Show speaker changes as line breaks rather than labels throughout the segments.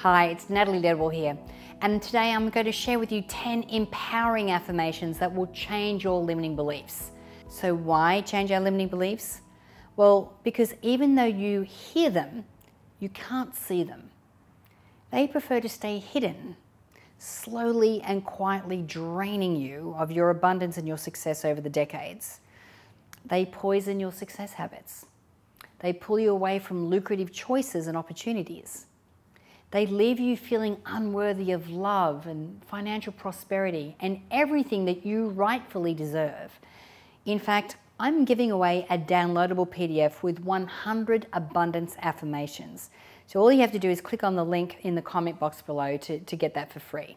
Hi, it's Natalie Ledwell here, and today I'm going to share with you 10 empowering affirmations that will change your limiting beliefs. So, why change our limiting beliefs? Well, because even though you hear them, you can't see them. They prefer to stay hidden, slowly and quietly draining you of your abundance and your success over the decades. They poison your success habits. They pull you away from lucrative choices and opportunities. They leave you feeling unworthy of love and financial prosperity and everything that you rightfully deserve. In fact, I'm giving away a downloadable PDF with 100 abundance affirmations. So all you have to do is click on the link in the comment box below to, to get that for free.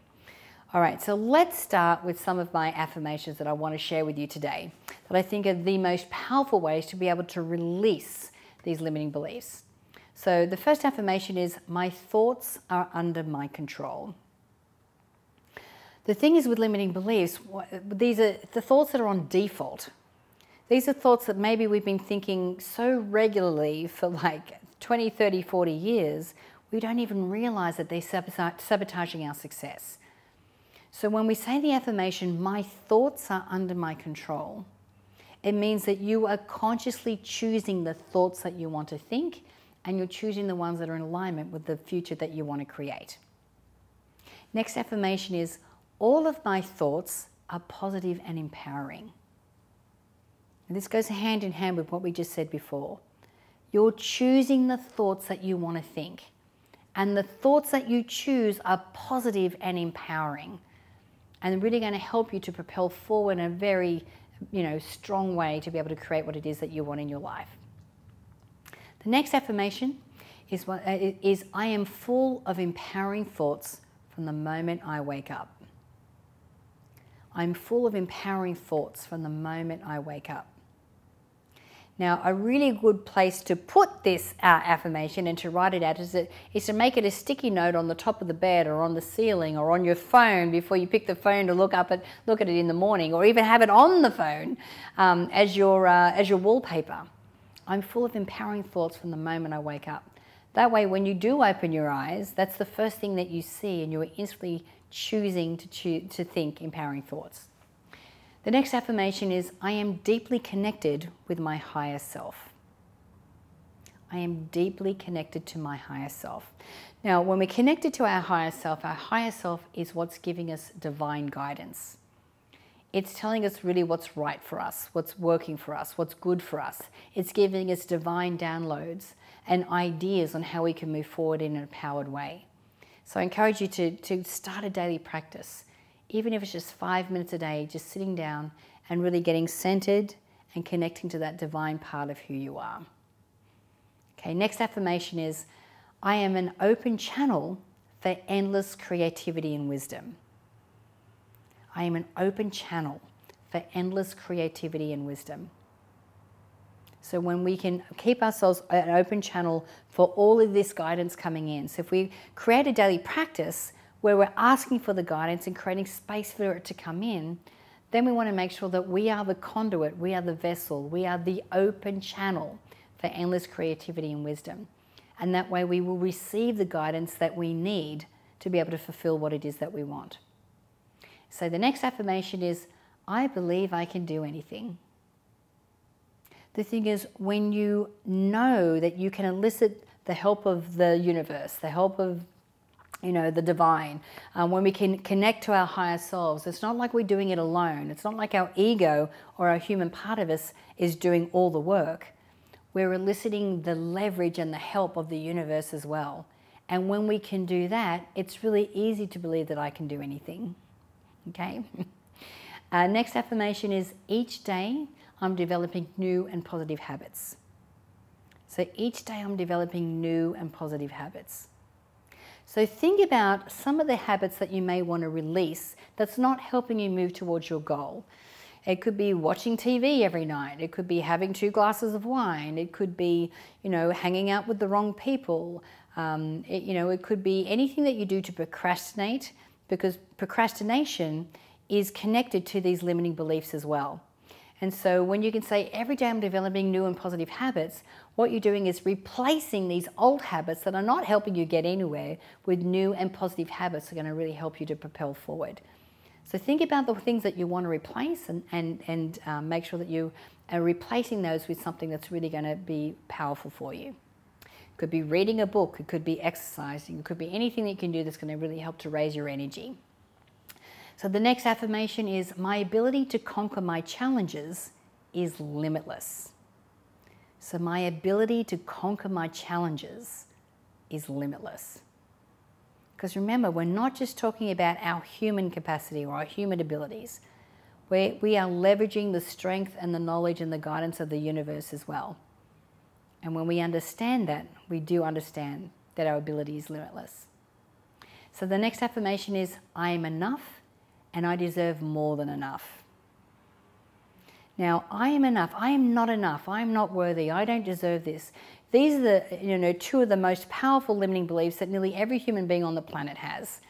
All right, so let's start with some of my affirmations that I want to share with you today that I think are the most powerful ways to be able to release these limiting beliefs. So the first affirmation is My thoughts are under my control. The thing is with limiting beliefs, these are the thoughts that are on default. These are thoughts that maybe we've been thinking so regularly for like 20, 30, 40 years, we don't even realize that they're sabotaging our success. So when we say the affirmation, my thoughts are under my control, it means that you are consciously choosing the thoughts that you want to think and you're choosing the ones that are in alignment with the future that you want to create. Next affirmation is all of my thoughts are positive and empowering. And this goes hand in hand with what we just said before. You're choosing the thoughts that you want to think. And the thoughts that you choose are positive and empowering and really going to help you to propel forward in a very you know, strong way to be able to create what it is that you want in your life. The next affirmation is, uh, is I am full of empowering thoughts from the moment I wake up. I'm full of empowering thoughts from the moment I wake up. Now, a really good place to put this uh, affirmation and to write it out is to make it a sticky note on the top of the bed or on the ceiling or on your phone before you pick the phone to look up at look at it in the morning, or even have it on the phone um, as your uh, as your wallpaper. I'm full of empowering thoughts from the moment I wake up. That way, when you do open your eyes, that's the first thing that you see, and you're instantly choosing to, to think empowering thoughts. The next affirmation is I am deeply connected with my higher self. I am deeply connected to my higher self. Now, when we're connected to our higher self, our higher self is what's giving us divine guidance. It's telling us really what's right for us, what's working for us, what's good for us. It's giving us divine downloads and ideas on how we can move forward in an empowered way. So I encourage you to, to start a daily practice, even if it's just five minutes a day, just sitting down and really getting centered and connecting to that divine part of who you are. Okay, next affirmation is I am an open channel for endless creativity and wisdom. I am an open channel for endless creativity and wisdom. So when we can keep ourselves an open channel for all of this guidance coming in. So if we create a daily practice where we're asking for the guidance and creating space for it to come in, then we want to make sure that we are the conduit, we are the vessel, we are the open channel for endless creativity and wisdom. And that way we will receive the guidance that we need to be able to fulfill what it is that we want. So the next affirmation is, I believe I can do anything. The thing is, when you know that you can elicit the help of the universe, the help of you know, the divine, um, when we can connect to our higher selves, it's not like we're doing it alone. It's not like our ego or our human part of us is doing all the work. We're eliciting the leverage and the help of the universe as well. And when we can do that, it's really easy to believe that I can do anything. Okay? Uh, next affirmation is each day I'm developing new and positive habits. So each day I'm developing new and positive habits. So think about some of the habits that you may want to release that's not helping you move towards your goal. It could be watching TV every night. It could be having two glasses of wine. It could be, you know, hanging out with the wrong people. Um, it, you know, it could be anything that you do to procrastinate because procrastination is connected to these limiting beliefs as well. And so when you can say, every day I'm developing new and positive habits, what you're doing is replacing these old habits that are not helping you get anywhere with new and positive habits that are going to really help you to propel forward. So think about the things that you want to replace and, and, and um, make sure that you are replacing those with something that's really going to be powerful for you. Could be reading a book, it could be exercising, it could be anything that you can do that's going to really help to raise your energy. So the next affirmation is my ability to conquer my challenges is limitless. So my ability to conquer my challenges is limitless. Because remember, we're not just talking about our human capacity or our human abilities. We're, we are leveraging the strength and the knowledge and the guidance of the universe as well. And when we understand that, we do understand that our ability is limitless. So the next affirmation is I am enough and I deserve more than enough. Now, I am enough. I am not enough. I am not worthy. I don't deserve this. These are the, you know, two of the most powerful limiting beliefs that nearly every human being on the planet has.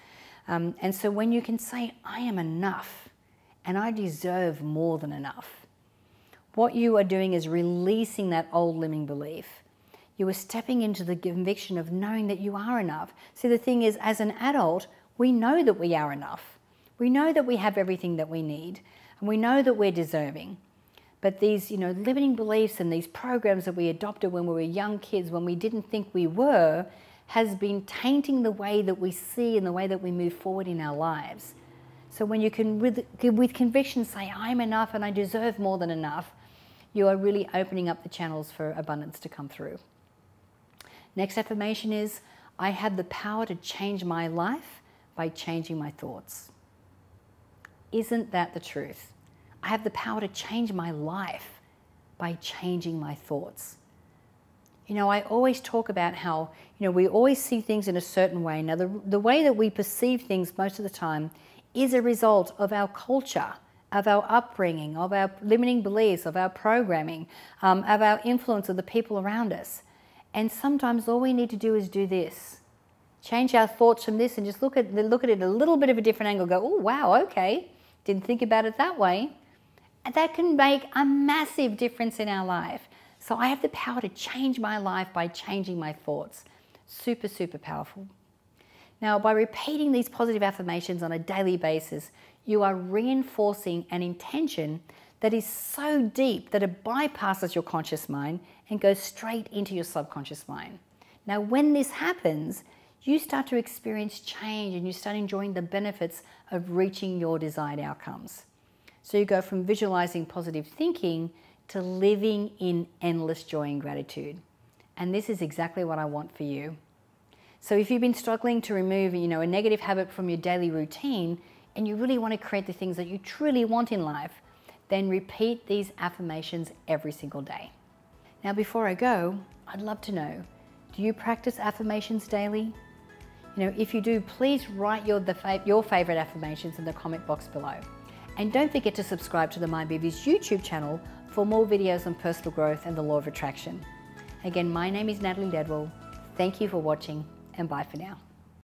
Um, and so when you can say, I am enough and I deserve more than enough, what you are doing is releasing that old limiting belief. You are stepping into the conviction of knowing that you are enough. See, the thing is, as an adult, we know that we are enough. We know that we have everything that we need and we know that we're deserving. But these, you know, limiting beliefs and these programs that we adopted when we were young kids, when we didn't think we were, has been tainting the way that we see and the way that we move forward in our lives. So when you can, with, with conviction, say, I'm enough and I deserve more than enough, you are really opening up the channels for abundance to come through. Next affirmation is, I have the power to change my life by changing my thoughts. Isn't that the truth? I have the power to change my life by changing my thoughts. You know, I always talk about how, you know, we always see things in a certain way. Now, the, the way that we perceive things most of the time is a result of our culture, of our upbringing, of our limiting beliefs, of our programming, um, of our influence of the people around us. And sometimes all we need to do is do this change our thoughts from this and just look at, look at it a little bit of a different angle, go, oh, wow, okay. Didn't think about it that way. And that can make a massive difference in our life. So I have the power to change my life by changing my thoughts. Super, super powerful. Now, by repeating these positive affirmations on a daily basis, you are reinforcing an intention that is so deep that it bypasses your conscious mind and goes straight into your subconscious mind. Now, when this happens, you start to experience change and you start enjoying the benefits of reaching your desired outcomes. So you go from visualizing positive thinking to living in endless joy and gratitude. And this is exactly what I want for you. So if you've been struggling to remove, you know, a negative habit from your daily routine and you really want to create the things that you truly want in life, then repeat these affirmations every single day. Now before I go, I'd love to know, do you practice affirmations daily? You know, if you do, please write your, the, your favorite affirmations in the comment box below. And don't forget to subscribe to the Mind Movies YouTube channel for more videos on personal growth and the law of attraction. Again, my name is Natalie Ledwell. Thank you for watching and bye for now.